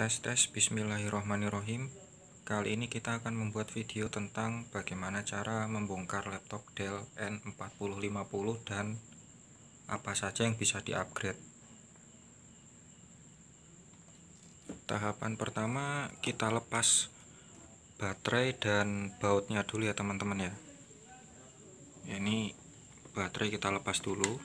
Tes tes Bismillahirrohmanirrohim Kali ini kita akan membuat video tentang bagaimana cara membongkar laptop Dell N4050 dan apa saja yang bisa di-upgrade. Tahapan pertama kita lepas baterai dan bautnya dulu ya teman-teman ya. Ini baterai kita lepas dulu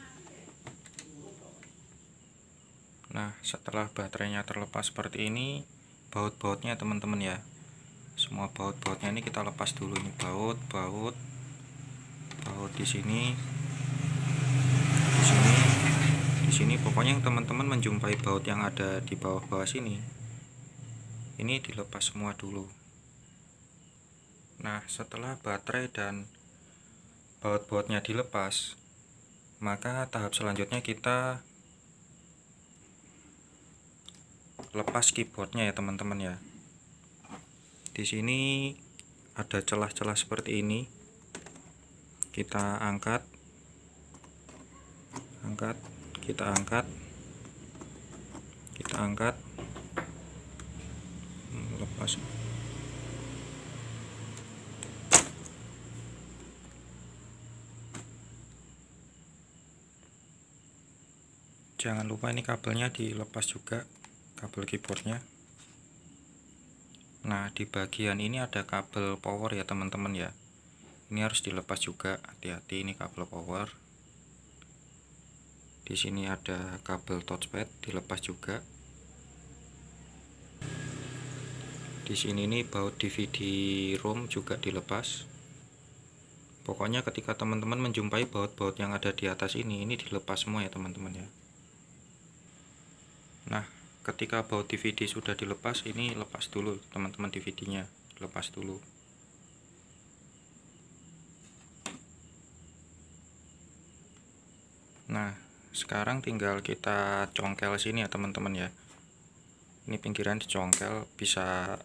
Nah, setelah baterainya terlepas seperti ini, baut-bautnya teman-teman ya. Semua baut-bautnya ini kita lepas dulu ini baut, baut, baut di sini, di sini, di sini. Pokoknya yang teman-teman menjumpai baut yang ada di bawah-bawah sini, ini dilepas semua dulu. Nah, setelah baterai dan baut-bautnya dilepas, maka tahap selanjutnya kita lepas keyboardnya ya teman-teman ya. Di sini ada celah-celah seperti ini. Kita angkat. Angkat. Kita angkat. Kita angkat. Hmm, lepas. Jangan lupa ini kabelnya dilepas juga kabel keyboardnya. Nah di bagian ini ada kabel power ya teman-teman ya. Ini harus dilepas juga. Hati-hati ini kabel power. Di sini ada kabel touchpad dilepas juga. Di sini ini baut DVD ROM juga dilepas. Pokoknya ketika teman-teman menjumpai baut-baut yang ada di atas ini ini dilepas semua ya teman-teman ya. Nah ketika baut DVD sudah dilepas ini lepas dulu teman-teman DVD-nya lepas dulu. Nah sekarang tinggal kita congkel sini ya teman-teman ya. Ini pinggiran dicongkel bisa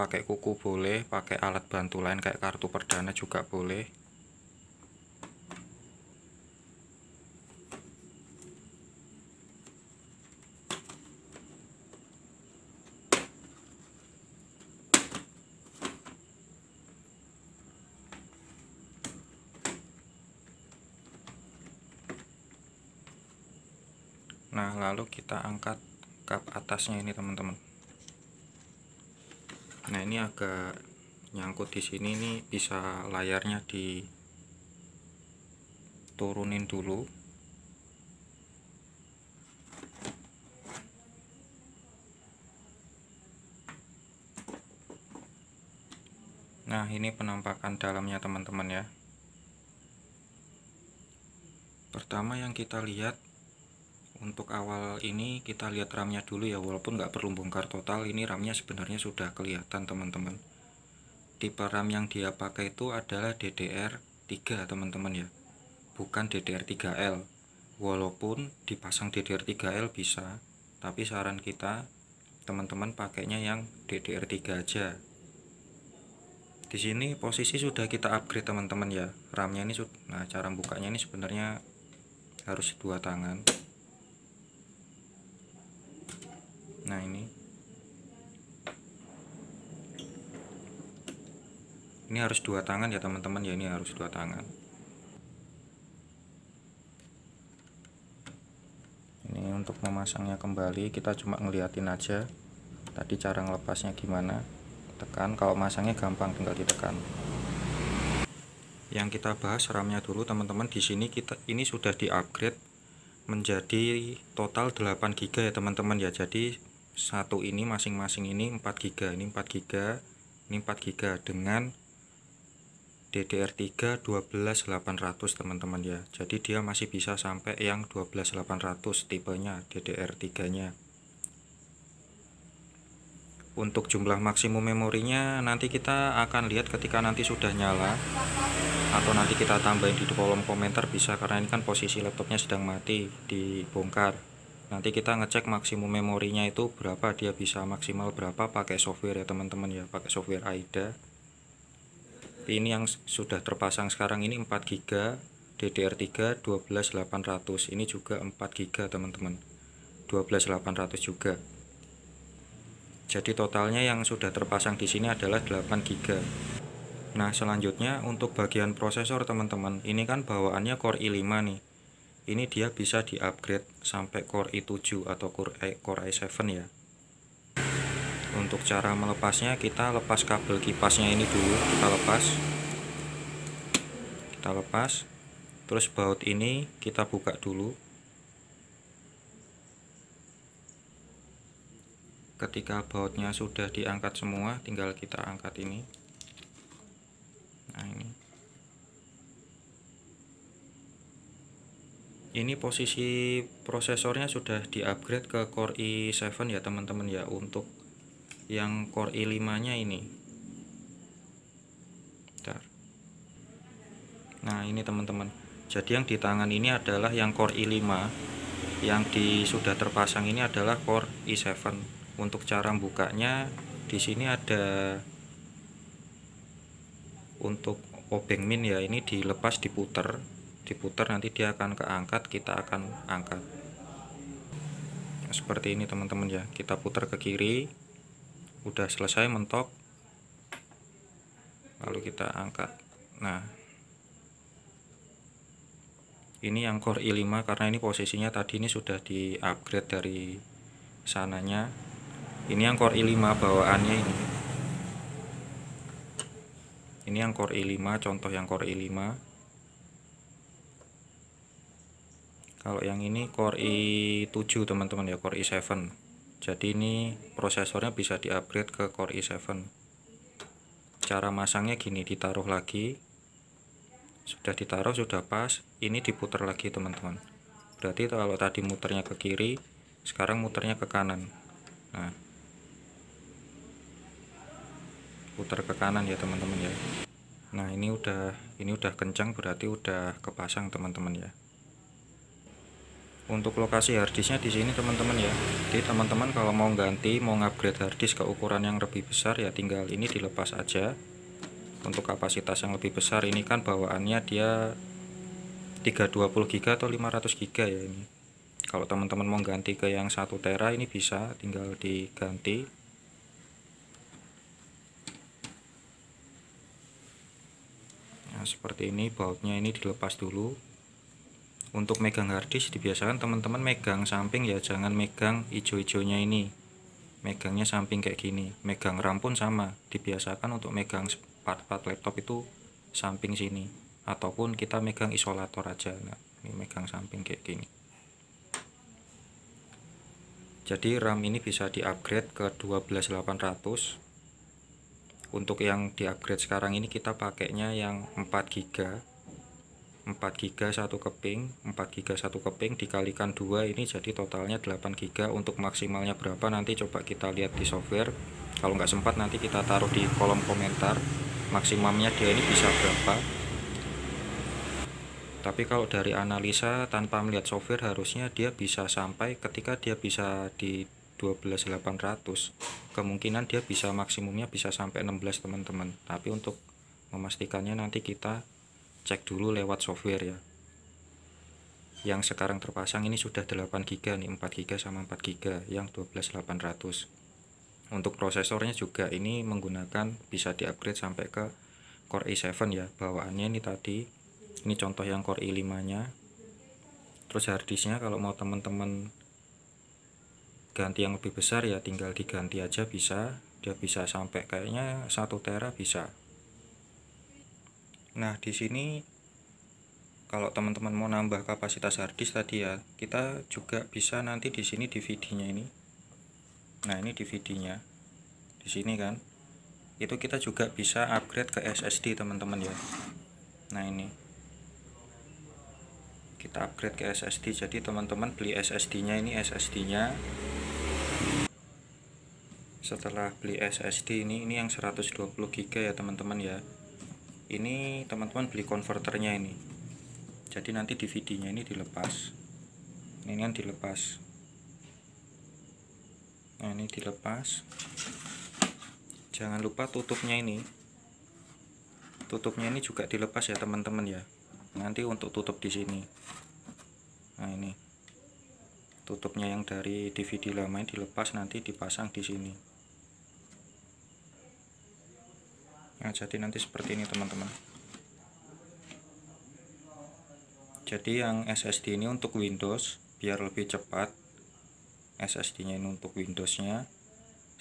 pakai kuku boleh pakai alat bantu lain kayak kartu perdana juga boleh Nah, lalu kita angkat kap atasnya ini, teman-teman. Nah, ini agak nyangkut di sini nih bisa layarnya diturunin dulu. Nah, ini penampakan dalamnya, teman-teman ya. Pertama yang kita lihat untuk awal ini kita lihat RAM-nya dulu ya walaupun nggak perlu bongkar total ini RAM-nya sebenarnya sudah kelihatan teman-teman. Tipe RAM yang dia pakai itu adalah DDR3 teman-teman ya. Bukan DDR3L walaupun dipasang DDR3L bisa tapi saran kita teman-teman pakainya yang DDR3 aja. Di sini posisi sudah kita upgrade teman-teman ya. RAM-nya ini nah cara bukanya ini sebenarnya harus dua tangan nah ini. Ini harus dua tangan ya teman-teman. Ya ini harus dua tangan. Ini untuk memasangnya kembali kita cuma ngeliatin aja tadi cara ngelepasnya gimana. Tekan kalau masangnya gampang tinggal ditekan. Yang kita bahas RAM-nya dulu teman-teman. Di sini kita ini sudah di upgrade menjadi total 8 GB ya teman-teman. Ya jadi satu ini masing-masing ini 4 GB ini 4 GB ini 4 GB dengan DDR3 12800 teman-teman ya. Jadi dia masih bisa sampai yang 12800 tipenya DDR3 nya untuk jumlah maksimum memorinya nanti kita akan lihat ketika nanti sudah nyala atau nanti kita tambahin di kolom komentar bisa karena ini kan posisi laptopnya sedang mati dibongkar nanti kita ngecek maksimum memorinya itu berapa dia bisa maksimal berapa pakai software ya teman-teman ya pakai software AIDA ini yang sudah terpasang sekarang ini 4 GB DDR3 12800 ini juga 4 GB teman-teman. 12800 juga. Jadi totalnya yang sudah terpasang di sini adalah 8 GB nah selanjutnya untuk bagian prosesor teman-teman ini kan bawaannya Core i5 nih ini dia bisa di upgrade sampai Core i7 atau Core, i, Core i7 ya. Untuk cara melepasnya kita lepas kabel kipasnya ini dulu. Kita lepas. Kita lepas. Terus baut ini kita buka dulu. Ketika bautnya sudah diangkat semua tinggal kita angkat ini nah ini ini posisi prosesornya sudah di upgrade ke Core i7 ya teman-teman ya untuk yang Core i5 nya ini. Bentar. nah ini teman-teman. Jadi yang di tangan ini adalah yang Core i5 yang di sudah terpasang ini adalah Core i7 untuk cara bukanya di sini ada untuk obeng min ya ini dilepas diputer diputer nanti dia akan keangkat kita akan angkat. Seperti ini teman-teman ya. Kita putar ke kiri. Udah selesai mentok. Lalu kita angkat. Nah. Ini yang core i5 karena ini posisinya tadi ini sudah di upgrade dari sananya. Ini yang core i5 bawaannya ini. Ini yang core i5 contoh yang core i5 kalau yang ini core i7 teman-teman ya core i7 jadi ini prosesornya bisa di upgrade ke core i7 cara masangnya gini ditaruh lagi. Sudah ditaruh sudah pas. Ini diputar lagi teman-teman. Berarti kalau tadi muternya ke kiri sekarang muternya ke kanan. Nah. Putar ke kanan ya teman-teman ya. Nah ini udah ini udah kencang berarti udah kepasang teman-teman ya untuk lokasi harddisknya di sini teman-teman ya. Jadi teman-teman kalau mau ganti mau upgrade harddisk ke ukuran yang lebih besar ya tinggal ini dilepas aja. Untuk kapasitas yang lebih besar ini kan bawaannya dia 320 GB atau 500 GB ya ini. Kalau teman-teman mau ganti ke yang 1 tera ini bisa tinggal diganti. Nah seperti ini bautnya ini dilepas dulu untuk megang harddisk dibiasakan teman-teman megang samping ya jangan megang hijau-hijaunya ini. Megangnya samping kayak gini. Megang RAM pun sama. Dibiasakan untuk megang part-part laptop itu samping sini. Ataupun kita megang isolator aja nah ini megang samping kayak gini. Jadi RAM ini bisa di upgrade ke 12800 untuk yang di upgrade sekarang ini kita pakainya yang 4 GB 4 GB satu keping 4 GB satu keping dikalikan dua ini jadi totalnya 8 GB untuk maksimalnya berapa nanti coba kita lihat di software. Kalau nggak sempat nanti kita taruh di kolom komentar. Maksimumnya dia ini bisa berapa. Tapi kalau dari analisa tanpa melihat software harusnya dia bisa sampai ketika dia bisa di 12800 kemungkinan dia bisa maksimumnya bisa sampai 16 teman-teman. Tapi untuk memastikannya nanti kita cek dulu lewat software ya. Yang sekarang terpasang ini sudah 8 GB nih 4 GB sama 4 GB yang 12800 untuk prosesornya juga ini menggunakan bisa di upgrade sampai ke Core i7 ya bawaannya ini tadi. Ini contoh yang Core i5 nya terus harddisknya kalau mau teman-teman ganti yang lebih besar ya tinggal diganti aja bisa. Dia bisa sampai kayaknya satu tera bisa nah di sini kalau teman-teman mau nambah kapasitas harddisk tadi ya kita juga bisa nanti di sini DVD-nya ini. Nah ini DVD-nya di sini kan. Itu kita juga bisa upgrade ke SSD teman-teman ya. Nah ini. Kita upgrade ke SSD jadi teman-teman beli SSD nya ini SSD nya setelah beli SSD ini ini yang 120 GB ya teman-teman ya ini teman-teman beli konverternya ini. Jadi nanti DVD-nya ini dilepas. Ini kan dilepas. Nah ini dilepas. Jangan lupa tutupnya ini. Tutupnya ini juga dilepas ya teman-teman ya. Nanti untuk tutup di sini. Nah ini. Tutupnya yang dari DVD lama ini dilepas nanti dipasang di sini nah jadi nanti seperti ini teman-teman. Jadi yang SSD ini untuk Windows biar lebih cepat. SSD nya ini untuk Windows nya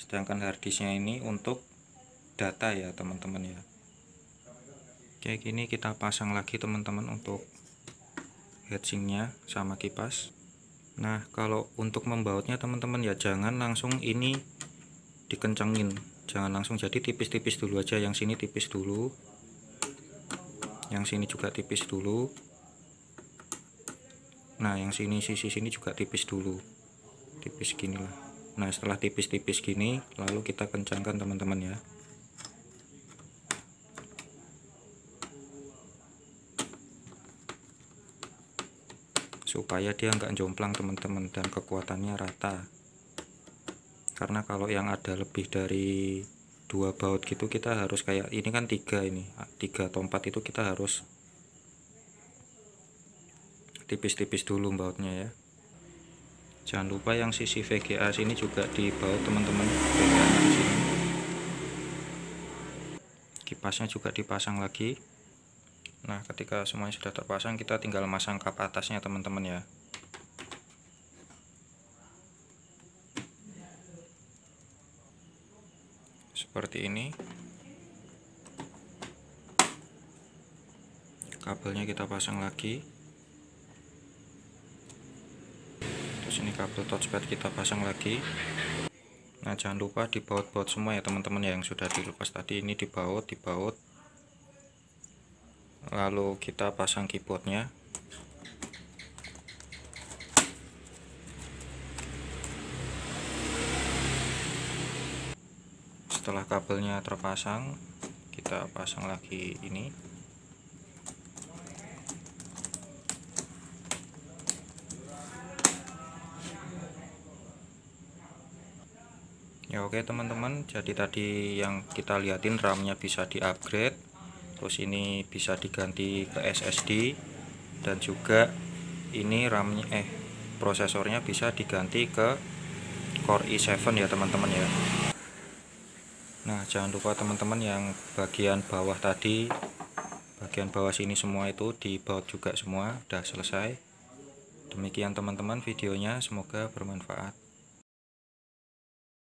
sedangkan harddisknya ini untuk data ya teman-teman ya. Kayak gini kita pasang lagi teman-teman untuk heatsinknya sama kipas. Nah kalau untuk membautnya teman-teman ya jangan langsung ini dikencengin jangan langsung jadi tipis-tipis dulu aja. Yang sini tipis dulu. Yang sini juga tipis dulu. Nah yang sini sisi sini juga tipis dulu. Tipis gini lah. Nah setelah tipis-tipis gini lalu kita kencangkan teman-teman ya. Supaya dia nggak jomplang teman-teman dan kekuatannya rata karena kalau yang ada lebih dari dua baut gitu kita harus kayak ini kan tiga ini tiga atau empat itu kita harus tipis-tipis dulu bautnya ya. Jangan lupa yang sisi VGA sini juga di baut teman-teman kipasnya juga dipasang lagi. Nah ketika semuanya sudah terpasang kita tinggal masang kap atasnya teman-teman ya seperti ini. Kabelnya kita pasang lagi. Terus ini kabel touchpad kita pasang lagi. Nah jangan lupa dibaut-baut semua ya teman-teman ya yang sudah dilepas tadi. Ini dibaut dibaut. Lalu kita pasang keyboardnya setelah kabelnya terpasang kita pasang lagi ini. Ya oke teman-teman. Jadi tadi yang kita liatin RAM nya bisa di upgrade terus ini bisa diganti ke SSD dan juga ini RAM eh prosesornya bisa diganti ke Core i7 ya teman-teman ya Nah jangan lupa teman-teman yang bagian bawah tadi bagian bawah sini semua itu dibaut juga semua udah selesai. Demikian teman-teman videonya semoga bermanfaat